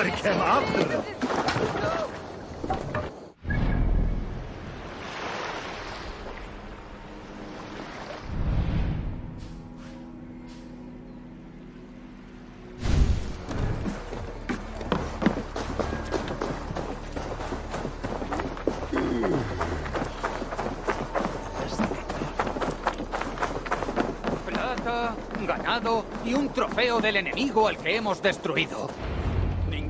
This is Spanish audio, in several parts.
It. Plata, ganado y un trofeo del enemigo al que hemos destruido.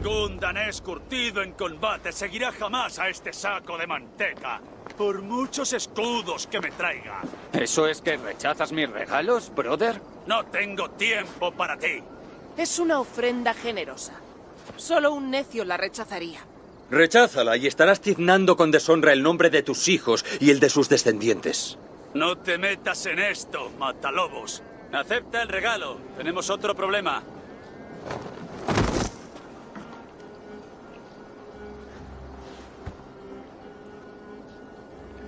Ningún danés curtido en combate seguirá jamás a este saco de manteca, por muchos escudos que me traiga. ¿Eso es que rechazas mis regalos, brother? No tengo tiempo para ti. Es una ofrenda generosa. Solo un necio la rechazaría. Recházala y estarás tiznando con deshonra el nombre de tus hijos y el de sus descendientes. No te metas en esto, matalobos. Acepta el regalo. Tenemos otro problema.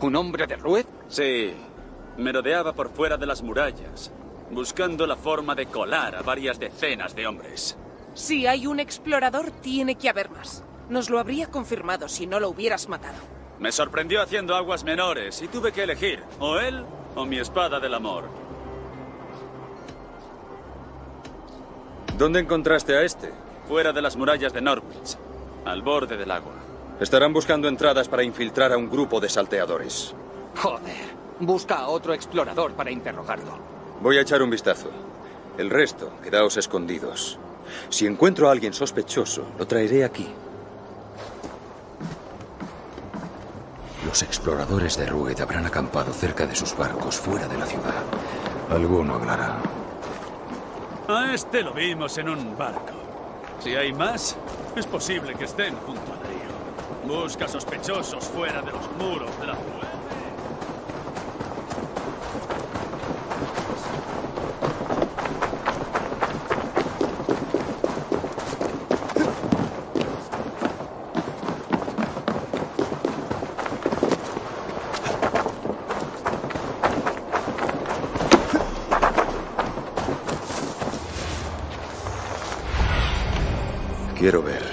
¿Un hombre de Rued? Sí. Merodeaba por fuera de las murallas, buscando la forma de colar a varias decenas de hombres. Si hay un explorador, tiene que haber más. Nos lo habría confirmado si no lo hubieras matado. Me sorprendió haciendo aguas menores y tuve que elegir o él o mi espada del amor. ¿Dónde encontraste a este? Fuera de las murallas de Norwich, al borde del agua. Estarán buscando entradas para infiltrar a un grupo de salteadores. Joder. Busca a otro explorador para interrogarlo. Voy a echar un vistazo. El resto, quedaos escondidos. Si encuentro a alguien sospechoso, lo traeré aquí. Los exploradores de Rued habrán acampado cerca de sus barcos fuera de la ciudad. Alguno hablará. A este lo vimos en un barco. Si hay más, es posible que estén junto río. Busca sospechosos fuera de los muros de la ciudad. Quiero ver.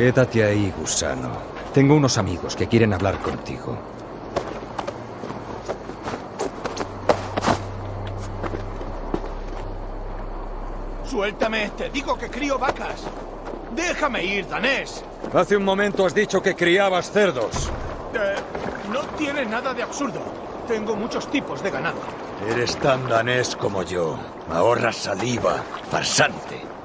Quédate ahí, gusano. Tengo unos amigos que quieren hablar contigo. Suéltame, te digo que crío vacas. Déjame ir, danés. Hace un momento has dicho que criabas cerdos. Eh, no tiene nada de absurdo. Tengo muchos tipos de ganado. Eres tan danés como yo. Ahorras saliva, farsante.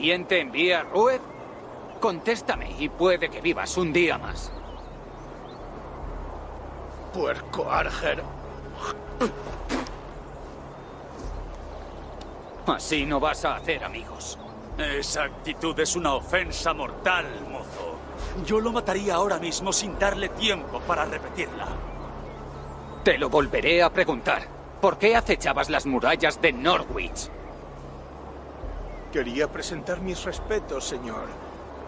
¿También te envía Rued? Contéstame y puede que vivas un día más. Puerco Arger. Así no vas a hacer amigos. Esa actitud es una ofensa mortal, mozo. Yo lo mataría ahora mismo sin darle tiempo para repetirla. Te lo volveré a preguntar. ¿Por qué acechabas las murallas de Norwich? Quería presentar mis respetos, señor,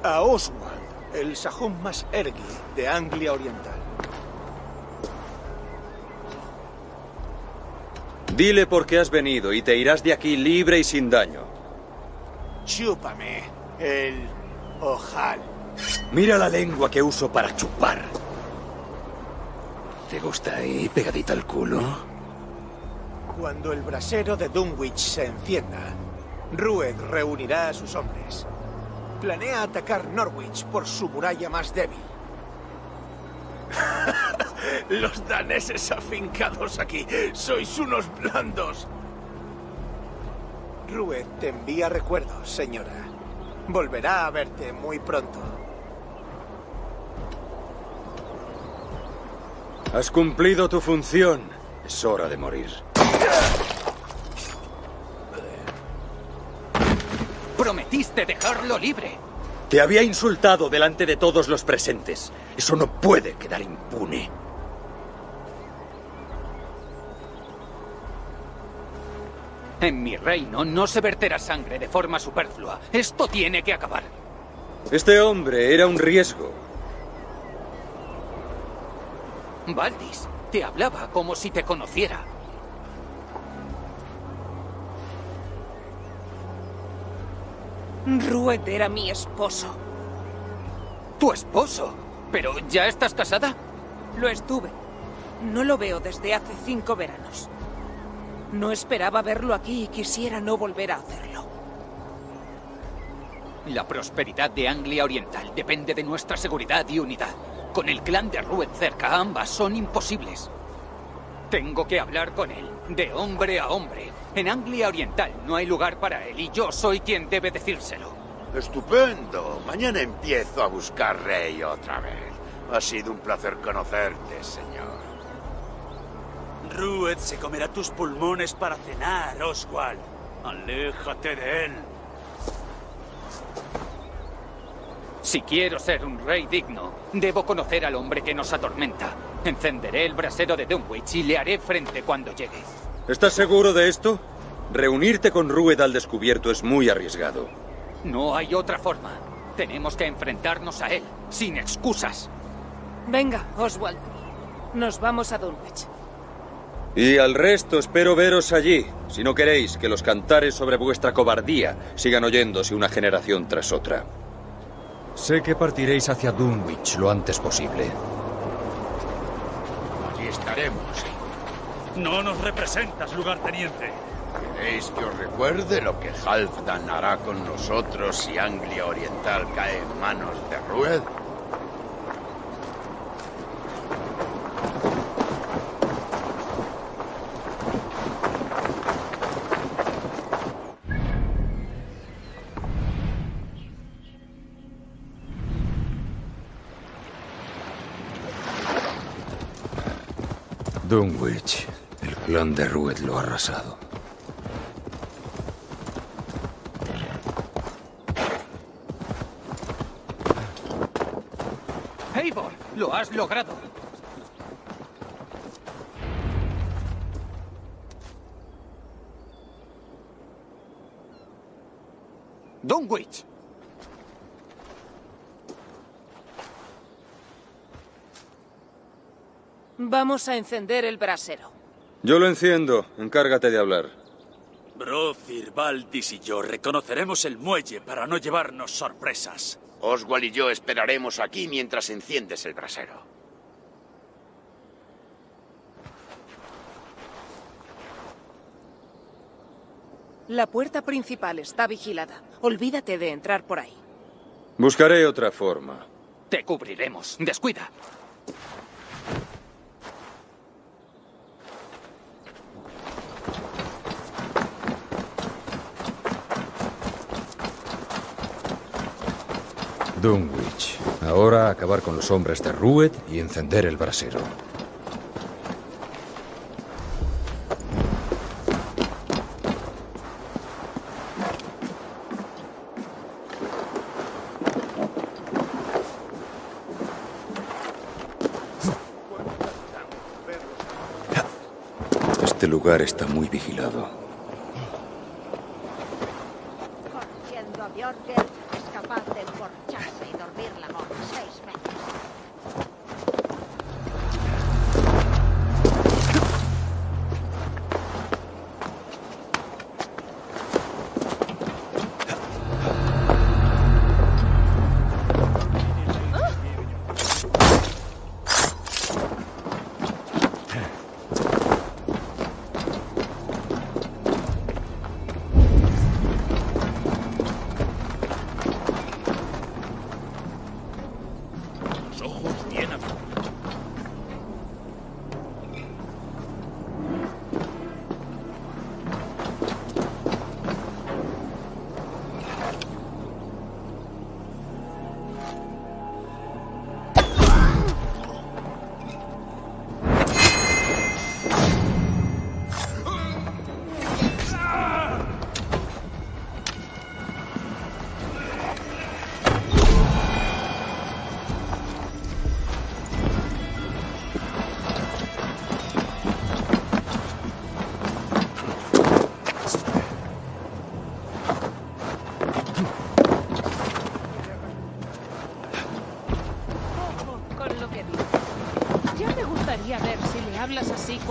a Oswald, el sajón más ergui de Anglia Oriental. Dile por qué has venido y te irás de aquí libre y sin daño. Chúpame el ojal. Mira la lengua que uso para chupar. ¿Te gusta ahí, pegadita al culo? Cuando el brasero de Dunwich se encienda, Rued reunirá a sus hombres. Planea atacar Norwich por su muralla más débil. Los daneses afincados aquí, sois unos blandos. Rued te envía recuerdos, señora. Volverá a verte muy pronto. Has cumplido tu función. Es hora de morir. Prometiste dejarlo libre. Te había insultado delante de todos los presentes. Eso no puede quedar impune. En mi reino no se verterá sangre de forma superflua. Esto tiene que acabar. Este hombre era un riesgo. Valdis, te hablaba como si te conociera. Rued era mi esposo. ¿Tu esposo? ¿Pero ya estás casada? Lo estuve. No lo veo desde hace cinco veranos. No esperaba verlo aquí y quisiera no volver a hacerlo. La prosperidad de Anglia Oriental depende de nuestra seguridad y unidad. Con el clan de Rued cerca, ambas son imposibles. Tengo que hablar con él, de hombre a hombre. En Anglia Oriental no hay lugar para él y yo soy quien debe decírselo. Estupendo. Mañana empiezo a buscar rey otra vez. Ha sido un placer conocerte, señor. Rued se comerá tus pulmones para cenar, Oswald. Aléjate de él. Si quiero ser un rey digno, debo conocer al hombre que nos atormenta. Encenderé el brasero de Dunwich y le haré frente cuando llegue. ¿Estás seguro de esto? Reunirte con Rued al descubierto es muy arriesgado. No hay otra forma. Tenemos que enfrentarnos a él, sin excusas. Venga, Oswald. Nos vamos a Dunwich. Y al resto espero veros allí, si no queréis que los cantares sobre vuestra cobardía sigan oyéndose una generación tras otra. Sé que partiréis hacia Dunwich lo antes posible. Allí estaremos. No nos representas, lugarteniente. ¿Queréis que os recuerde lo que Halfdan hará con nosotros si Anglia Oriental cae en manos de Rued? Dunwich. Clan de Rued lo ha arrasado. Eivor, lo has logrado. Dunwich. Vamos a encender el brasero. Yo lo enciendo. Encárgate de hablar. Brofir, Valdis y yo reconoceremos el muelle para no llevarnos sorpresas. Oswald y yo esperaremos aquí mientras enciendes el brasero. La puerta principal está vigilada. Olvídate de entrar por ahí. Buscaré otra forma. Te cubriremos. Descuida. Dunwich. Ahora acabar con los hombres de Rued y encender el brasero. Este lugar está muy vigilado.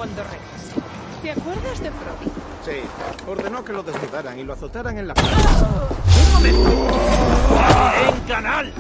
Cuando regrese. ¿Te acuerdas de Frodi? Sí, ordenó que lo desnudaran y lo azotaran en la cara. ¡En canal!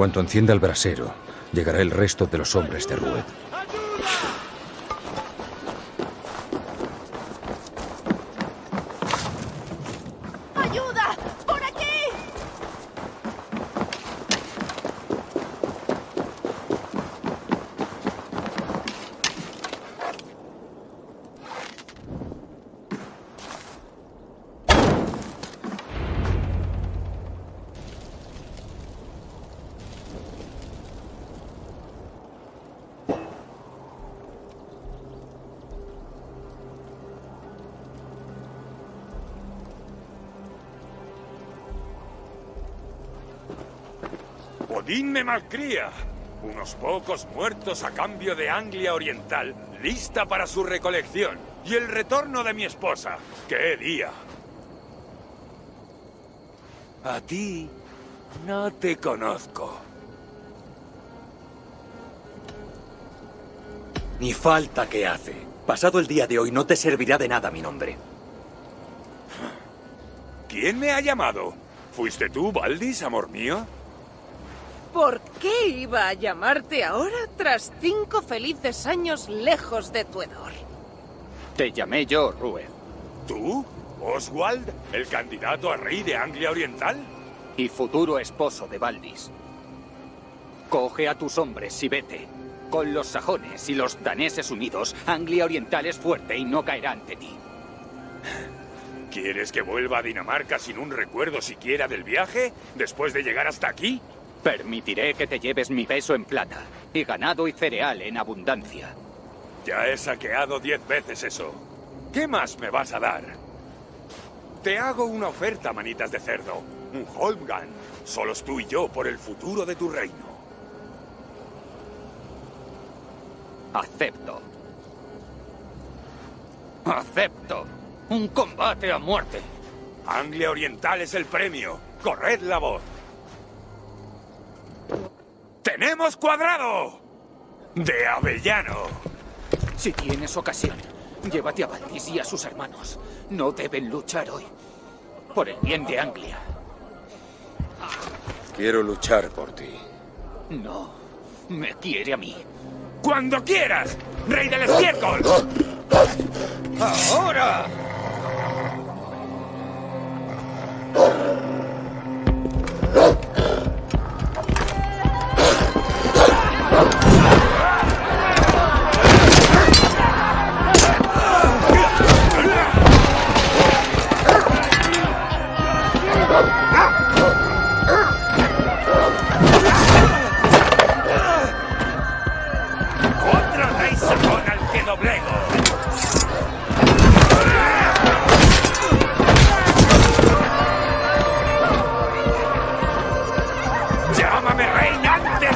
Cuanto encienda el brasero, llegará el resto de los hombres de Rued. Odín me malcría. Unos pocos muertos a cambio de Anglia Oriental, lista para su recolección. Y el retorno de mi esposa. ¡Qué día! A ti no te conozco. Ni falta que hace. Pasado el día de hoy no te servirá de nada mi nombre. ¿Quién me ha llamado? ¿Fuiste tú, Valdis, amor mío? ¿Por qué iba a llamarte ahora tras cinco felices años lejos de tu hedor? Te llamé yo, Rue. ¿Tú? ¿Oswald, el candidato a rey de Anglia Oriental? Y futuro esposo de Valdis. Coge a tus hombres y vete. Con los sajones y los daneses unidos, Anglia Oriental es fuerte y no caerá ante ti. ¿Quieres que vuelva a Dinamarca sin un recuerdo siquiera del viaje, después de llegar hasta aquí? Permitiré que te lleves mi peso en plata, y ganado y cereal en abundancia. Ya he saqueado diez veces eso. ¿Qué más me vas a dar? Te hago una oferta, manitas de cerdo. Un Holmgang. Solos tú y yo por el futuro de tu reino. Acepto. Acepto. Un combate a muerte. Anglia Oriental es el premio. Corred la voz. ¡Tenemos cuadrado! De Avellano. Si tienes ocasión, llévate a Valdis y a sus hermanos. No deben luchar hoy. Por el bien de Anglia. Quiero luchar por ti. No. Me quiere a mí. ¡Cuando quieras! ¡Rey del estiércol! ¡Ahora!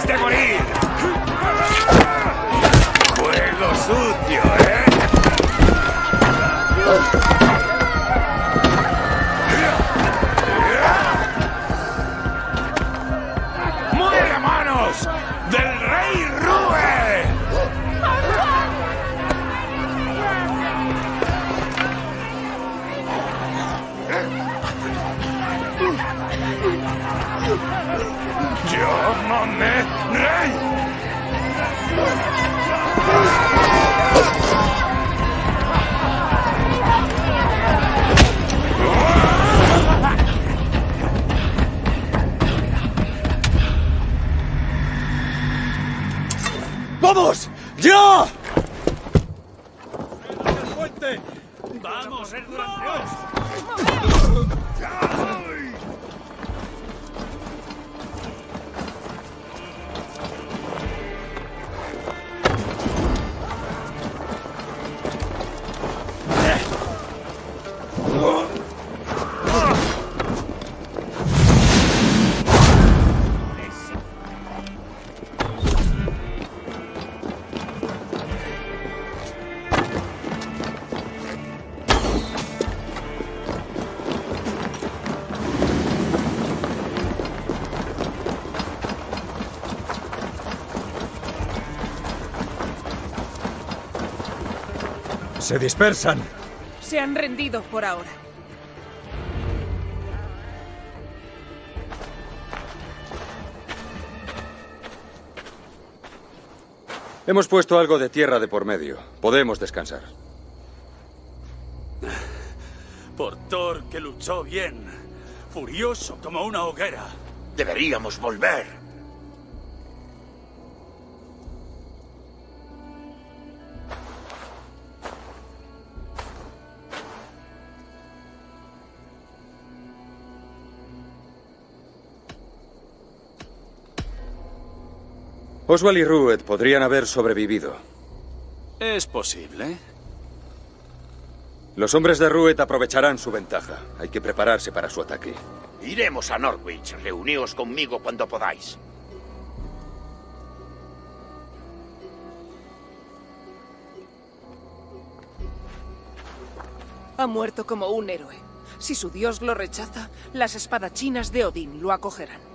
De morir! ¡Juego sucio, Se dispersan. Se han rendido por ahora. Hemos puesto algo de tierra de por medio. Podemos descansar. Por Thor, que luchó bien. Furioso como una hoguera. Deberíamos volver. Oswald y Rued podrían haber sobrevivido. Es posible. Los hombres de Rued aprovecharán su ventaja. Hay que prepararse para su ataque. Iremos a Norwich. Reuníos conmigo cuando podáis. Ha muerto como un héroe. Si su dios lo rechaza, las espadachinas de Odín lo acogerán.